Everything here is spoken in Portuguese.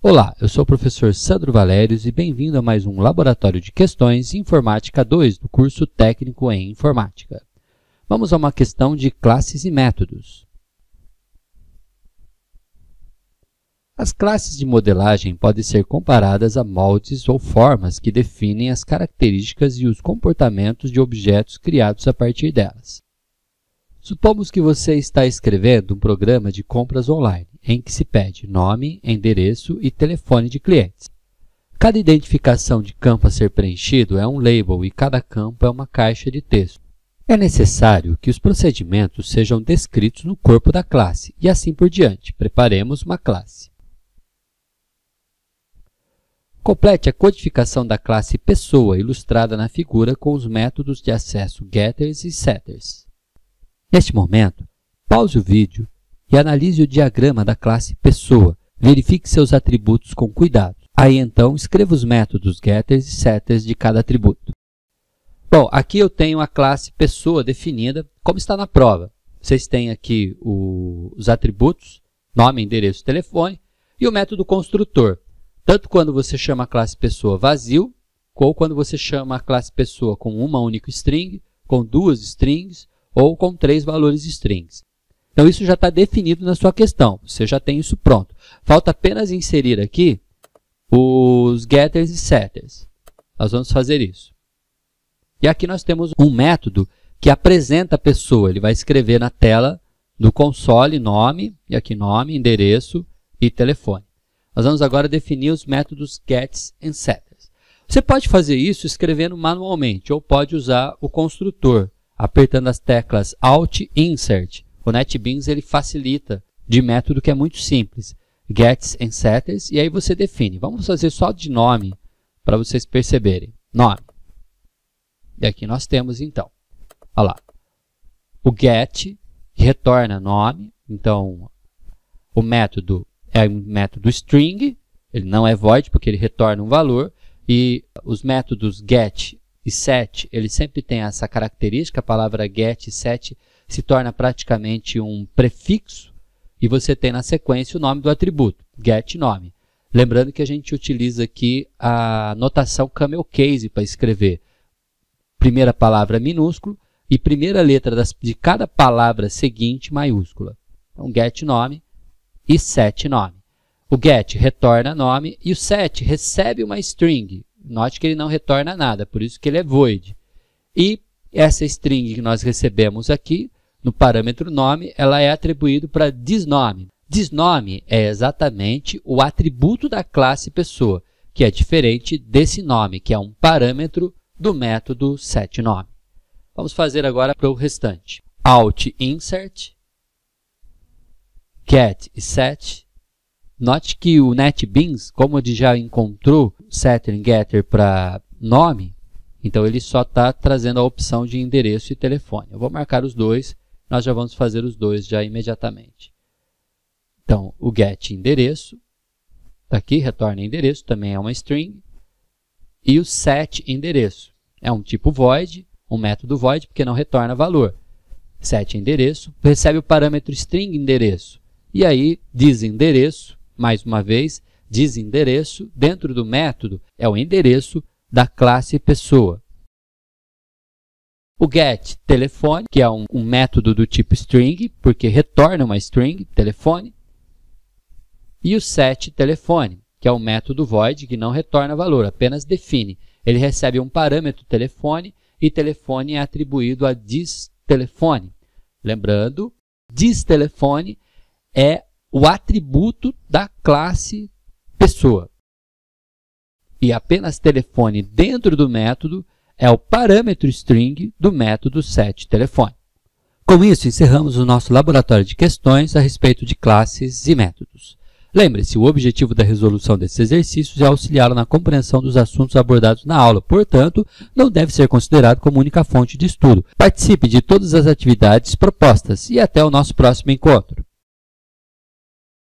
Olá, eu sou o professor Sandro Valérios e bem-vindo a mais um Laboratório de Questões Informática 2 do curso Técnico em Informática. Vamos a uma questão de classes e métodos. As classes de modelagem podem ser comparadas a moldes ou formas que definem as características e os comportamentos de objetos criados a partir delas. Supomos que você está escrevendo um programa de compras online, em que se pede nome, endereço e telefone de clientes. Cada identificação de campo a ser preenchido é um label e cada campo é uma caixa de texto. É necessário que os procedimentos sejam descritos no corpo da classe e assim por diante. Preparemos uma classe. Complete a codificação da classe pessoa ilustrada na figura com os métodos de acesso getters e setters. Neste momento, pause o vídeo e analise o diagrama da classe pessoa. Verifique seus atributos com cuidado. Aí, então, escreva os métodos getters e setters de cada atributo. Bom, aqui eu tenho a classe pessoa definida, como está na prova. Vocês têm aqui o, os atributos, nome, endereço, telefone, e o método construtor. Tanto quando você chama a classe pessoa vazio, ou quando você chama a classe pessoa com uma única string, com duas strings, ou com três valores strings. Então, isso já está definido na sua questão. Você já tem isso pronto. Falta apenas inserir aqui os getters e setters. Nós vamos fazer isso. E aqui nós temos um método que apresenta a pessoa. Ele vai escrever na tela do console nome, e aqui nome, endereço e telefone. Nós vamos agora definir os métodos gets e setters. Você pode fazer isso escrevendo manualmente, ou pode usar o construtor apertando as teclas Alt e Insert. O NetBeans ele facilita de método que é muito simples. Gets and Setters, e aí você define. Vamos fazer só de nome, para vocês perceberem. Nome. E aqui nós temos, então, olha lá, o get retorna nome, então o método é um método string, ele não é void porque ele retorna um valor, e os métodos get e set, ele sempre tem essa característica, a palavra get e set se torna praticamente um prefixo e você tem na sequência o nome do atributo, get nome. Lembrando que a gente utiliza aqui a notação camel case para escrever primeira palavra minúsculo e primeira letra das, de cada palavra seguinte maiúscula. Então, get nome e set nome. O get retorna nome e o set recebe uma string, Note que ele não retorna nada, por isso que ele é void. E essa string que nós recebemos aqui, no parâmetro nome, ela é atribuída para thisNome. ThisNome é exatamente o atributo da classe pessoa, que é diferente desse nome, que é um parâmetro do método setNome. Vamos fazer agora para o restante. Alt insert, get e set Note que o NetBeans, como ele já encontrou setter e getter para nome, então ele só está trazendo a opção de endereço e telefone. Eu vou marcar os dois, nós já vamos fazer os dois já imediatamente. Então, o get endereço, está aqui, retorna endereço, também é uma string. E o set endereço, é um tipo void, um método void, porque não retorna valor. Set endereço, recebe o parâmetro string endereço. E aí, diz endereço, mais uma vez, diz endereço, dentro do método é o endereço da classe pessoa. O get telefone, que é um, um, método do tipo string, porque retorna uma string, telefone. E o set telefone, que é um método void, que não retorna valor, apenas define. Ele recebe um parâmetro telefone e telefone é atribuído a distelefone. Lembrando, distelefone é o atributo da classe pessoa. E apenas telefone dentro do método é o parâmetro string do método setTelefone. Com isso, encerramos o nosso laboratório de questões a respeito de classes e métodos. Lembre-se, o objetivo da resolução desses exercícios é auxiliá-lo na compreensão dos assuntos abordados na aula, portanto, não deve ser considerado como única fonte de estudo. Participe de todas as atividades propostas e até o nosso próximo encontro.